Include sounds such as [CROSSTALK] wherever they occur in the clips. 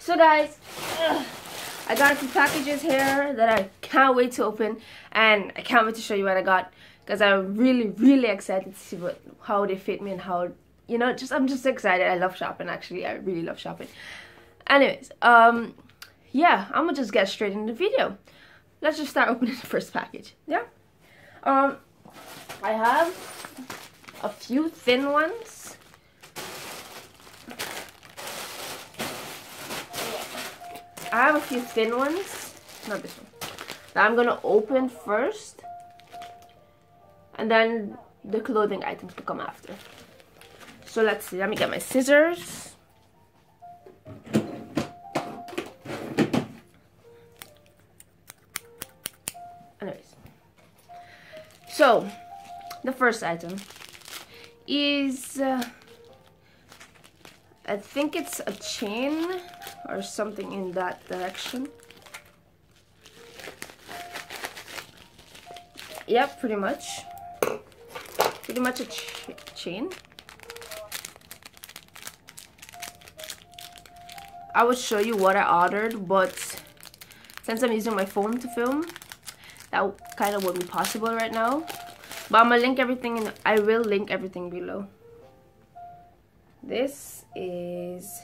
So guys, I got a few packages here that I can't wait to open and I can't wait to show you what I got because I'm really really excited to see what how they fit me and how you know just I'm just excited. I love shopping actually. I really love shopping. Anyways, um yeah, I'm gonna just get straight into the video. Let's just start [LAUGHS] opening the first package. Yeah. Um I have a few thin ones. I have a few thin ones. Not this one. That I'm gonna open first. And then the clothing items to come after. So let's see. Let me get my scissors. Anyways. So, the first item is... Uh, I think it's a chain or something in that direction. Yep, pretty much. Pretty much a ch chain. I will show you what I ordered, but since I'm using my phone to film, that kind of wouldn't be possible right now. But I'm gonna link everything in, I will link everything below. This is,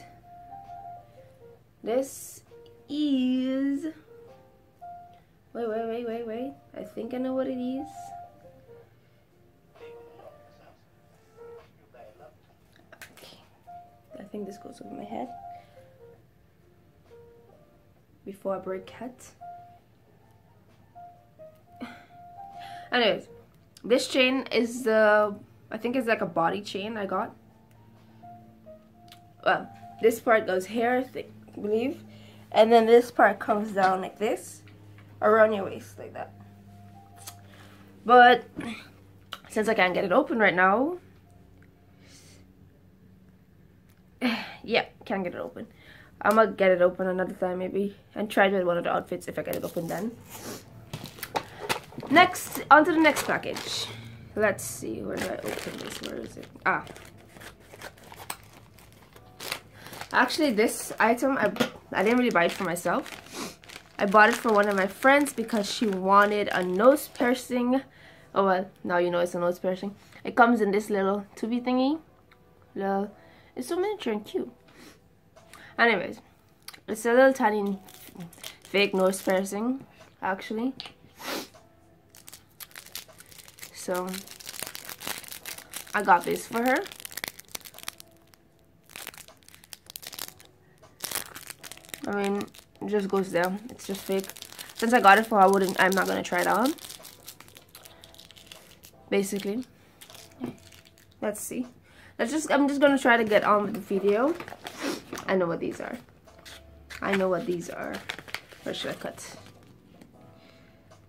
this is, wait, wait, wait, wait, wait. I think I know what it is. Okay. I think this goes over my head. Before I break cut. [LAUGHS] Anyways, this chain is the, uh, I think it's like a body chain I got. Well, this part goes hair, I believe. And then this part comes down like this, around your waist, like that. But, since I can't get it open right now, [SIGHS] yeah, can't get it open. I'm gonna get it open another time maybe, and try it with one of the outfits if I get it open then. Next, onto the next package. Let's see, where do I open this? Where is it? Ah. Actually, this item, I, I didn't really buy it for myself. I bought it for one of my friends because she wanted a nose piercing. Oh, well, now you know it's a nose piercing. It comes in this little tubey thingy. Little, it's so miniature and cute. Anyways, it's a little tiny fake nose piercing, actually. So I got this for her. I mean, it just goes there. It's just fake. Since I got it for I wouldn't. I'm not gonna try it on. Basically, let's see. Let's just. I'm just gonna try to get on with the video. I know what these are. I know what these are. Where should I cut?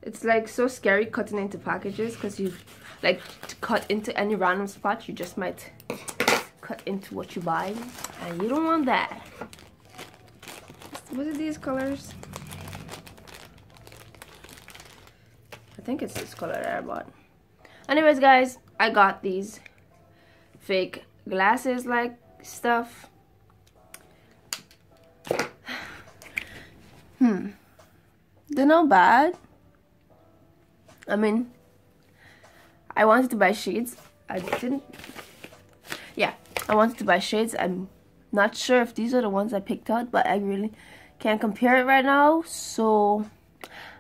It's like so scary cutting into packages because you like to cut into any random spot you just might cut into what you buy and you don't want that. What are these colors? I think it's this color that I bought. Anyways guys, I got these fake glasses like stuff. [SIGHS] Hmm. They're not bad. I mean, I wanted to buy shades. I didn't. Yeah, I wanted to buy shades. I'm not sure if these are the ones I picked out, but I really can't compare it right now. So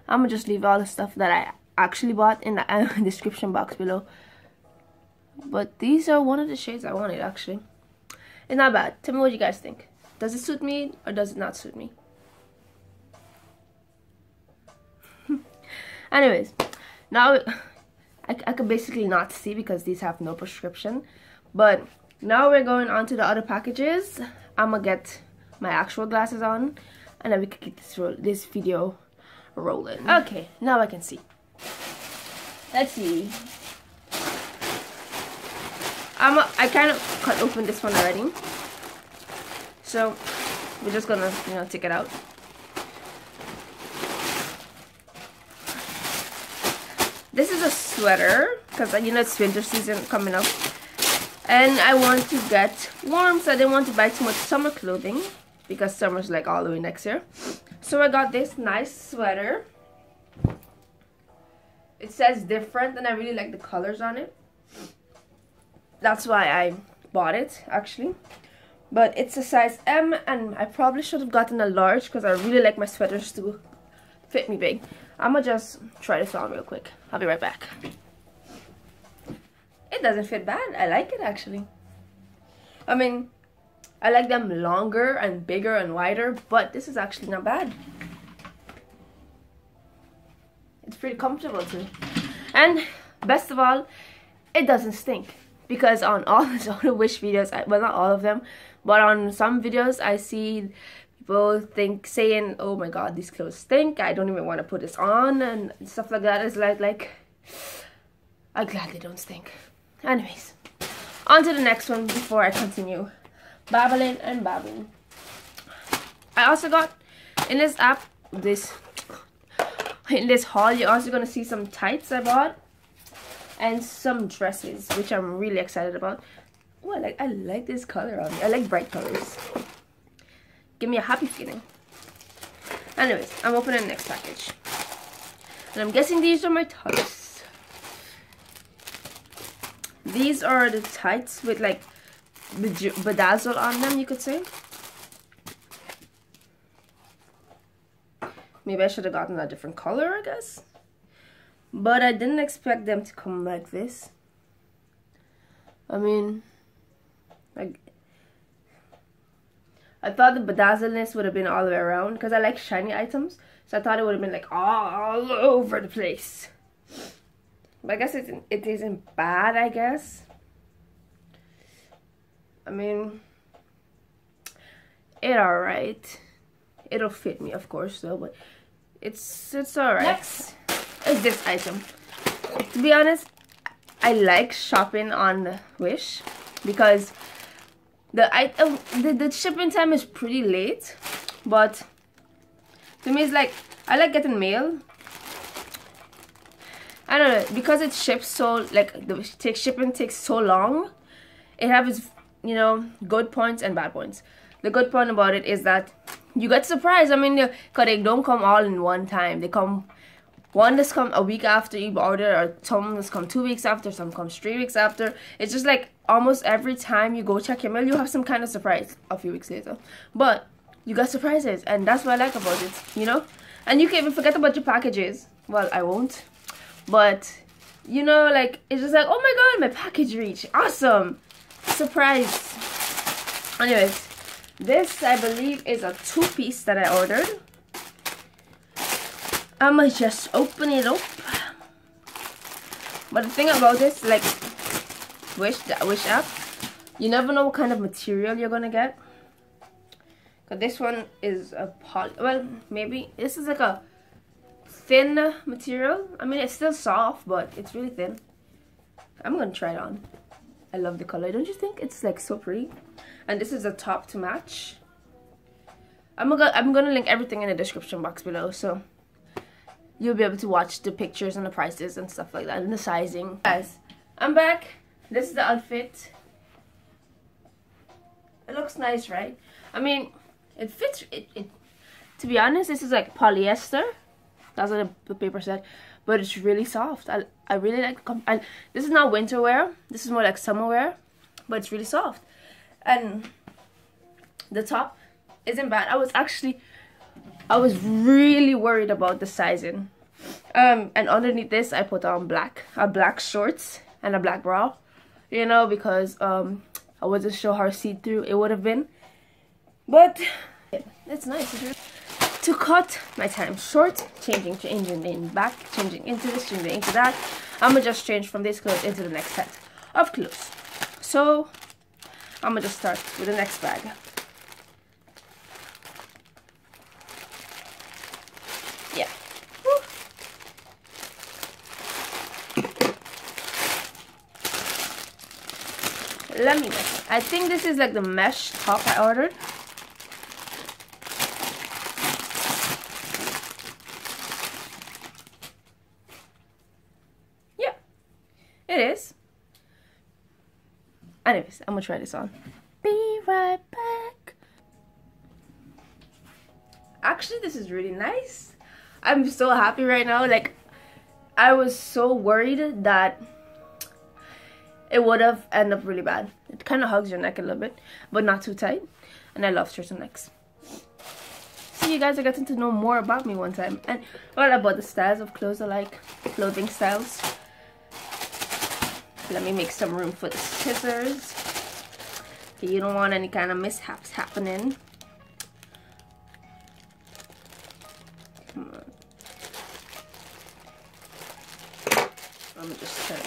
I'm gonna just leave all the stuff that I actually bought in the [LAUGHS] uh, description box below. But these are one of the shades I wanted actually. It's not bad. Tell me what you guys think. Does it suit me or does it not suit me? [LAUGHS] Anyways, now I, I could basically not see because these have no prescription but now we're going on to the other packages i'm gonna get my actual glasses on and then we can get this this video rolling. Mm. Okay now i can see. Let's see. I'm a, i kind of cut open this one already. So we're just gonna you know take it out. This is a sweater because you know it's winter season coming up. And I want to get warm so I didn't want to buy too much summer clothing. Because summer's like all the way next year. So I got this nice sweater. It says different and I really like the colors on it. That's why I bought it actually. But it's a size M and I probably should have gotten a large because I really like my sweaters to fit me big. I'm gonna just try this on real quick. I'll be right back. It doesn't fit bad. I like it actually. I mean, I like them longer and bigger and wider, but this is actually not bad. It's pretty comfortable too. And best of all, it doesn't stink. Because on all the [LAUGHS] other Wish videos, I, well not all of them, but on some videos I see people think saying, oh my god, these clothes stink, I don't even want to put this on and stuff like that. It's like, like, I'm glad they don't stink. Anyways, on to the next one before I continue babbling and babbling. I also got in this app this in this haul you're also gonna see some tights I bought and some dresses which I'm really excited about. Oh, I like I like this color on me. I like bright colors. Give me a happy feeling. Anyways, I'm opening the next package. And I'm guessing these are my tights. These are the tights with like bedazzle on them, you could say. Maybe I should have gotten a different color, I guess. But I didn't expect them to come like this. I mean, like, I thought the bedazzleness would have been all the way around because I like shiny items. So I thought it would have been like all over the place. But I guess it, it isn't bad, I guess. I mean, it alright. It'll fit me, of course, though, but it's it's alright. Next is this item. To be honest, I like shopping on Wish because the item oh, the, the shipping time is pretty late, but to me it's like I like getting mail. I don't know because it ships so like the take shipping takes so long. It has you know, good points and bad points. The good point about it is that you get surprised. I mean, because they don't come all in one time. They come, one that's come a week after you order, or some that's come two weeks after, some comes three weeks after. It's just like almost every time you go check your mail, you have some kind of surprise a few weeks later. But you got surprises, and that's what I like about it, you know? And you can even forget about your packages. Well, I won't. But, you know, like, it's just like, oh my god, my package reached. Awesome surprise. Anyways this I believe is a two-piece that I ordered. I'ma just open it up. But the thing about this like wish that wish app you never know what kind of material you're gonna get. Cause this one is a poly well maybe this is like a thin material. I mean it's still soft but it's really thin. I'm gonna try it on I love the color. Don't you think? It's like so pretty. And this is a top to match. I'm gonna, I'm gonna link everything in the description box below. So you'll be able to watch the pictures and the prices and stuff like that. And the sizing. Guys, I'm back. This is the outfit. It looks nice, right? I mean, it fits. It, it, to be honest, this is like polyester. That's what the paper said but it's really soft. I, I really like and this is not winter wear. This is more like summer wear, but it's really soft. And the top isn't bad. I was actually, I was really worried about the sizing. Um, and underneath this, I put on black, a black shorts and a black bra, you know, because um, I wasn't sure how see-through it would have been. But it's nice to cut my time short, changing, changing in back, changing into this, changing into that. I'm gonna just change from this clothes into the next set of clothes. So I'm gonna just start with the next bag. Yeah. [COUGHS] Let me guess. I think this is like the mesh top I ordered. It is. Anyways, I'm gonna try this on. Be right back. actually this is really nice. I'm so happy right now. Like i was so worried that it would have ended up really bad. It kind of hugs your neck a little bit but not too tight. And i love turtlenecks so you guys are getting to know more about me one time. And what about the styles of clothes i like? Clothing styles let me make some room for the scissors you don't want any kind of mishaps happening Come on. I'm just turn.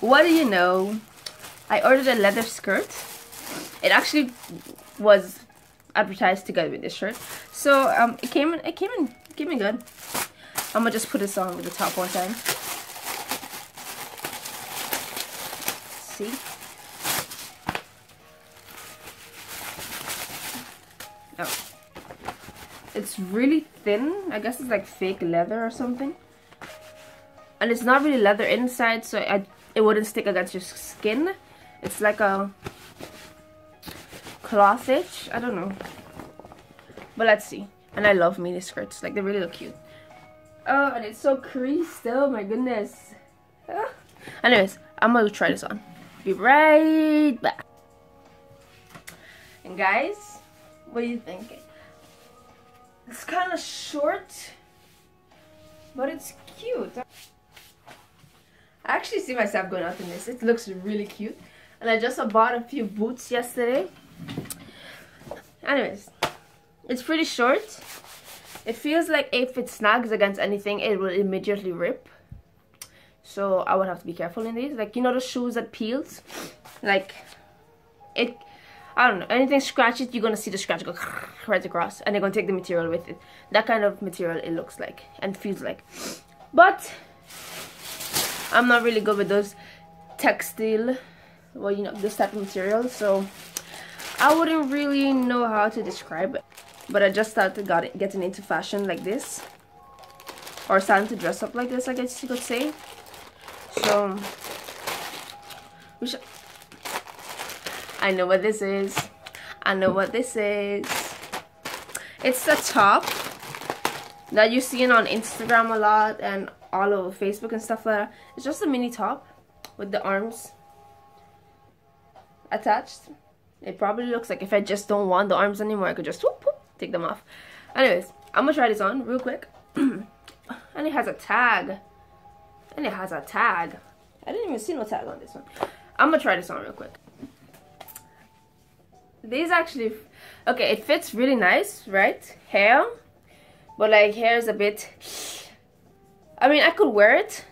What do you know? I ordered a leather skirt. It actually was advertised together with this shirt. So um, it came in, it came in, came in good. I'm gonna just put this on with the top one time. See? Oh. It's really thin. I guess it's like fake leather or something. And it's not really leather inside, so I, it wouldn't stick against your skin. It's like a clothish. I don't know. But let's see. And I love mini skirts. Like, they really look cute. Oh, and it's so creased. still, my goodness. Ah. [LAUGHS] Anyways, I'm to try this on. Be right back. And guys, what are you thinking? It's kind of short, but it's cute. I actually see myself going out in this. It looks really cute. And I just bought a few boots yesterday. Anyways, it's pretty short. It feels like if it snags against anything, it will immediately rip. So I would have to be careful in these. Like, you know the shoes that peels? Like, it I don't know, anything scratches, you're gonna see the scratch go [LAUGHS] right across, and they're gonna take the material with it. That kind of material it looks like and feels like. But I'm not really good with those textile, well, you know, this type of material, so I wouldn't really know how to describe it. But I just started got getting into fashion like this, or starting to dress up like this, I guess you could say. So, we. I know what this is. I know what this is. It's the top that you're seeing on Instagram a lot and all over Facebook and stuff like that. It's just a mini top with the arms attached. It probably looks like if I just don't want the arms anymore, I could just whoop, take them off. Anyways, I'm gonna try this on real quick. [CLEARS THROAT] and it has a tag. And it has a tag. I didn't even see no tag on this one. I'm gonna try this on real quick these actually okay it fits really nice right hair but like hair is a bit I mean I could wear it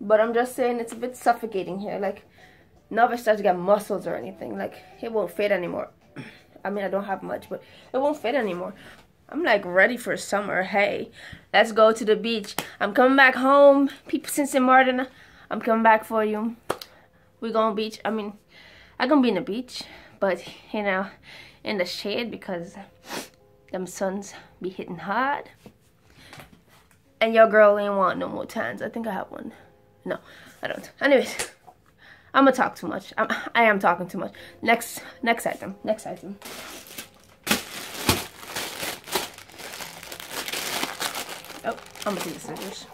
but I'm just saying it's a bit suffocating here like now if I start to get muscles or anything like it won't fit anymore I mean I don't have much but it won't fit anymore. I'm like ready for summer. Hey let's go to the beach. I'm coming back home. People since St. Martin I'm coming back for you. We going beach. I mean I gonna be in the beach but you know in the shade because them suns be hitting hard. And your girl ain't want no more tans. I think I have one. No I don't. Anyways I'm gonna talk too much I'm, [LAUGHS] I am talking too much next next item next item oh I'm gonna take the scissors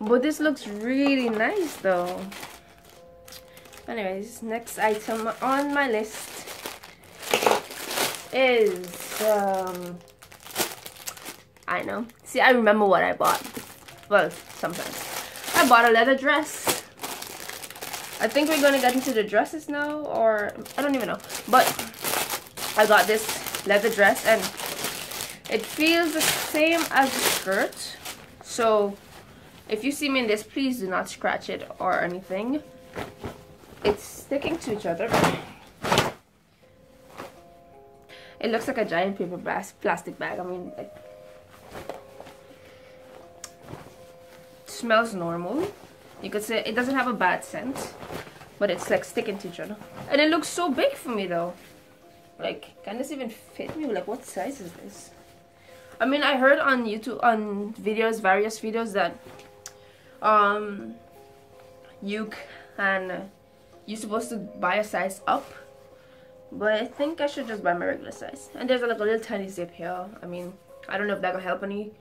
but this looks really nice though anyways next item on my list is um I know. See, I remember what I bought. Well, sometimes. I bought a leather dress. I think we're gonna get into the dresses now, or I don't even know. But I got this leather dress, and it feels the same as the skirt. So if you see me in this, please do not scratch it or anything. It's sticking to each other. It looks like a giant paper bag, plastic bag. I mean, it smells normal. You could say it doesn't have a bad scent, but it's like sticking to each other. And it looks so big for me though. Like, can this even fit me? Like, what size is this? I mean, I heard on YouTube, on videos, various videos that um, you can, you're supposed to buy a size up but I think I should just buy my regular size. And there's like a little tiny zip here. I mean, I don't know if that will help any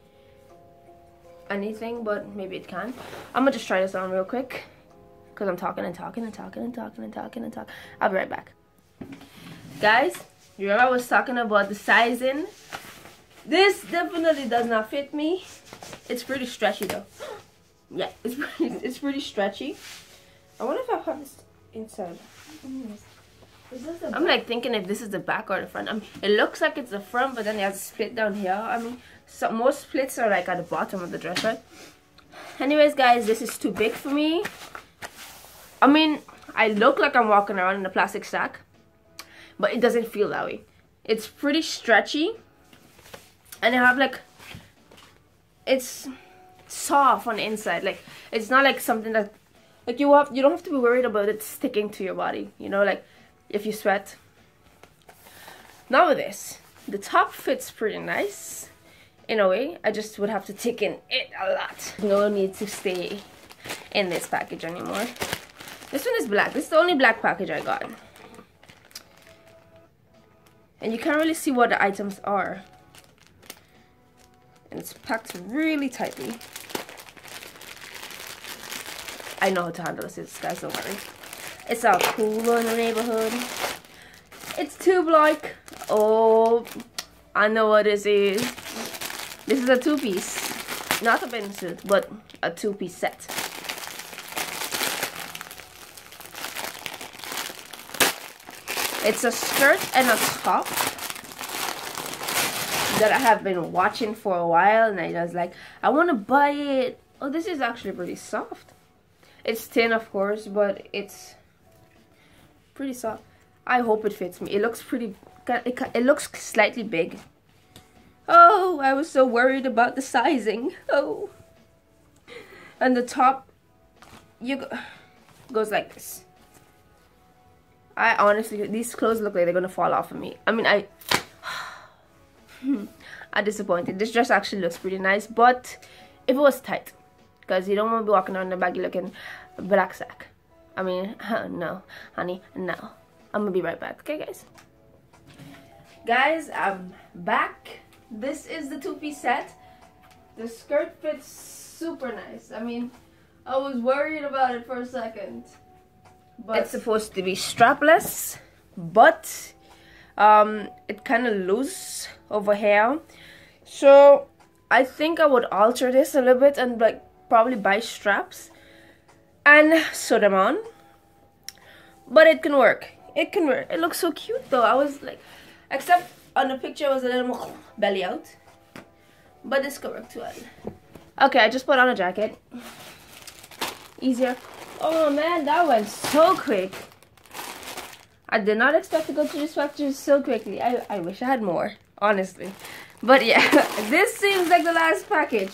anything, but maybe it can. I'm gonna just try this on real quick because I'm talking and talking and talking and talking and talking and talking. I'll be right back. Guys, you remember I was talking about the sizing? This definitely does not fit me. It's pretty stretchy though. yeah, it's [LAUGHS] pretty, it's pretty stretchy. I wonder if I have this inside. I'm like thinking if this is the back or the front. I mean, it looks like it's the front, but then it has a split down here. I mean, so most splits are like at the bottom of the dress, right? Anyways, guys, this is too big for me. I mean, I look like I'm walking around in a plastic sack, but it doesn't feel that way. It's pretty stretchy, and I have like, it's soft on the inside. Like, it's not like something that, like you have, you don't have to be worried about it sticking to your body. You know, like if you sweat. Now with this, the top fits pretty nice in a way. I just would have to take in it a lot. No need to stay in this package anymore. This one is black. This is the only black package I got. And you can't really see what the items are. And it's packed really tightly. I know how to handle this, guys, don't worry. It's all cool in the neighborhood. It's tube like. Oh, I know what this is. This is a two-piece. Not a bathing suit, but a two-piece set. It's a skirt and a top that I have been watching for a while and I was like, I want to buy it. Oh, this is actually pretty soft. It's thin, of course, but it's pretty soft. I hope it fits me. It looks pretty, it, it looks slightly big. Oh, I was so worried about the sizing. Oh. And the top, you go, goes like this. I honestly, these clothes look like they're gonna fall off of me. I mean, I, [SIGHS] I'm disappointed. This dress actually looks pretty nice, but if it was tight, because you don't want to be walking around in a baggy looking black sack. I mean, [LAUGHS] no, honey, no. I'm gonna be right back, okay, guys? Guys, I'm back. This is the two-piece set. The skirt fits super nice. I mean, I was worried about it for a second. But it's supposed to be strapless, but um, it kind of loose over here. So I think I would alter this a little bit and like probably buy straps and sew them on but it can work it can work it looks so cute though i was like except on the picture was a little more [LAUGHS] belly out but this could work too well. okay i just put on a jacket easier oh man that went so quick i did not expect to go to this factory so quickly i i wish i had more honestly but yeah [LAUGHS] this seems like the last package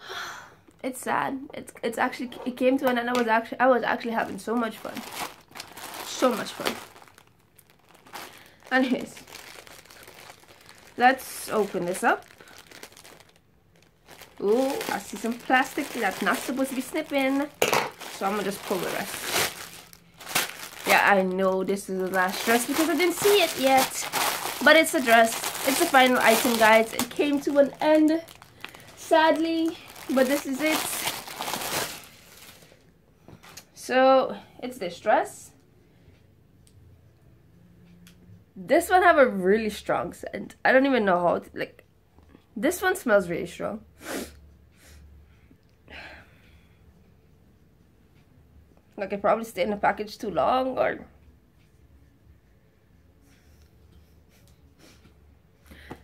[SIGHS] it's sad. It's it's actually it came to an end. I was actually I was actually having so much fun, so much fun. Anyways, let's open this up. Ooh, I see some plastic that's not supposed to be snipping, so I'm gonna just pull the rest. Yeah, I know this is the last dress because I didn't see it yet, but it's a dress. It's the final item, guys. It came to an end, sadly but this is it so it's this dress this one have a really strong scent. I don't even know how to, like this one smells really strong. Like it probably stayed in the package too long or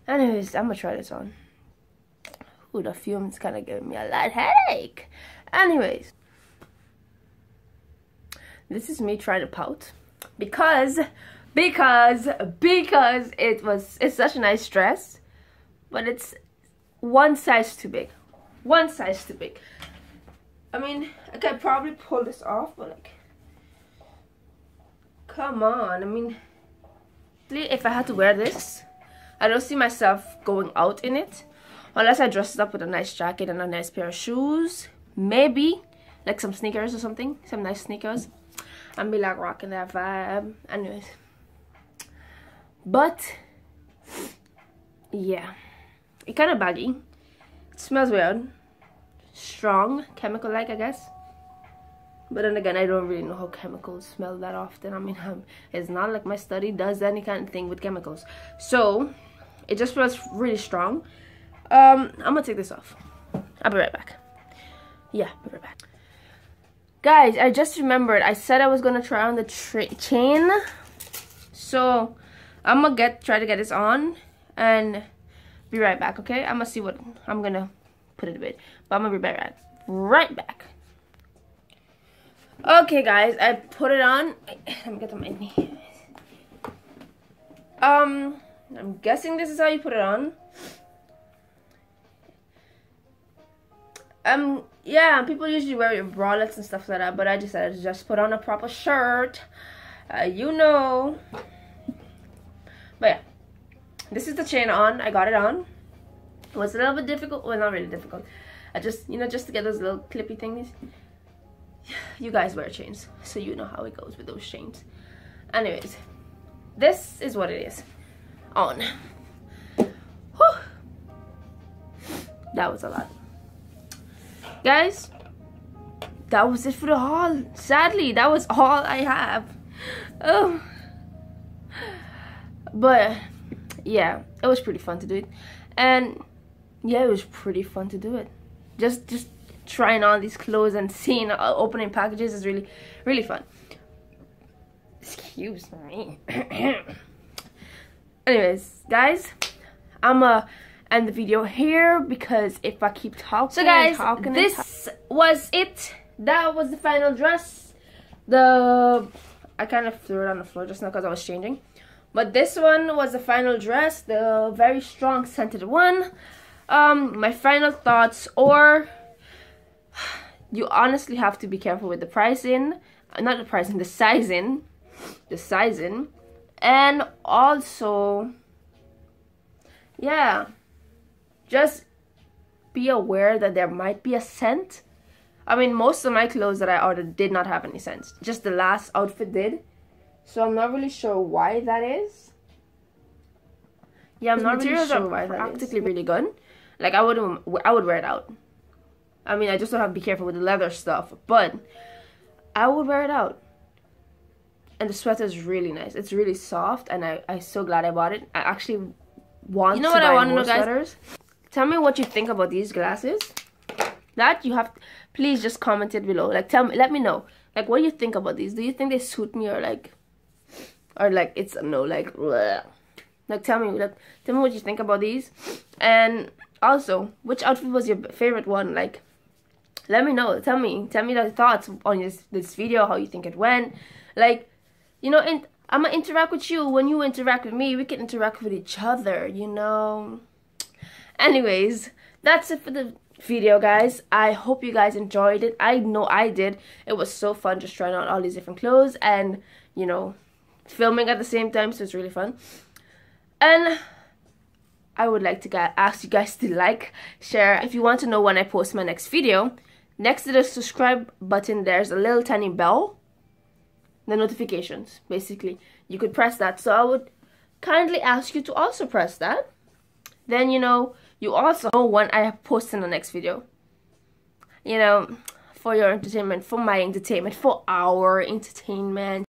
anyways i'm gonna try this on Ooh, the fume's kind of giving me a light headache. Anyways, this is me trying to pout because, because, because it was, it's such a nice dress, but it's one size too big. One size too big. I mean, I could probably pull this off, but like, come on. I mean, if I had to wear this, I don't see myself going out in it unless I dress it up with a nice jacket and a nice pair of shoes maybe like some sneakers or something some nice sneakers and be like rocking that vibe anyways but yeah. It kind of baggy it smells weird. Strong chemical like i guess. But then again i don't really know how chemicals smell that often. I mean I'm, [LAUGHS] it's not like my study does any kind of thing with chemicals. So it just smells really strong. Um i'm gonna take this off. I'll be right back. Yeah be right back. Guys i just remembered. I said i was gonna try on the chain. So i'm gonna get try to get this on and be right back okay i'm gonna see what i'm gonna put it a bit but i'm gonna be right back right back Okay, guys, I put it on. Let me get on my knee. Um, I'm guessing this is how you put it on. Um, yeah, people usually wear your bralettes and stuff like that, but I decided to just put on a proper shirt. Uh, you know. But yeah, this is the chain on. I got it on. It was a little bit difficult. Well, not really difficult. I just, you know, just to get those little clippy things [SIGHS] you guys wear chains so you know how it goes with those chains anyways this is what it is on Whew. that was a lot guys that was it for the haul sadly that was all i have oh but yeah it was pretty fun to do it. And yeah it was pretty fun to do it. Just just trying on these clothes and seeing uh, opening packages is really really fun. Excuse me. [COUGHS] Anyways guys i'm gonna end the video here because if i keep talking so guys talking this was it. That was the final dress. The i kind of threw it on the floor just now because i was changing but this one was the final dress the very strong scented one. Um my final thoughts or [SIGHS] you honestly have to be careful with the pricing not the pricing the sizing the sizing. And also yeah just be aware that there might be a scent. I mean most of my clothes that I ordered did not have any scents. Just the last outfit did so I'm not really sure why that is yeah I'm not really sure why that is practically really good like I wouldn't, um, I would wear it out I mean, I just don't have to be careful with the leather stuff, but I would wear it out. And the sweater is really nice. It's really soft, and I, I'm so glad I bought it. I actually want you know what I want to know, guys? Sweaters. Tell me what you think about these glasses. That you have, please just comment it below. Like, tell me, let me know. Like, what do you think about these? Do you think they suit me or like, or like it's no, like, bleh. like tell me, like, tell me what you think about these. And also, which outfit was your favorite one? Like, let me know. Tell me. Tell me the thoughts on this this video how you think it went. Like you know and i'm gonna interact with you. When you interact with me we can interact with each other you know? Anyways that's it for the video guys. I hope you guys enjoyed it. I know i did. It was so fun just trying on all these different clothes and you know filming at the same time so it's really fun and I would like to ask you guys to like, share. If you want to know when I post my next video, Next to the subscribe button, there's a little tiny bell. The notifications, basically. You could press that. So I would kindly ask you to also press that. Then, you know, you also know when I post in the next video. You know, for your entertainment, for my entertainment, for our entertainment.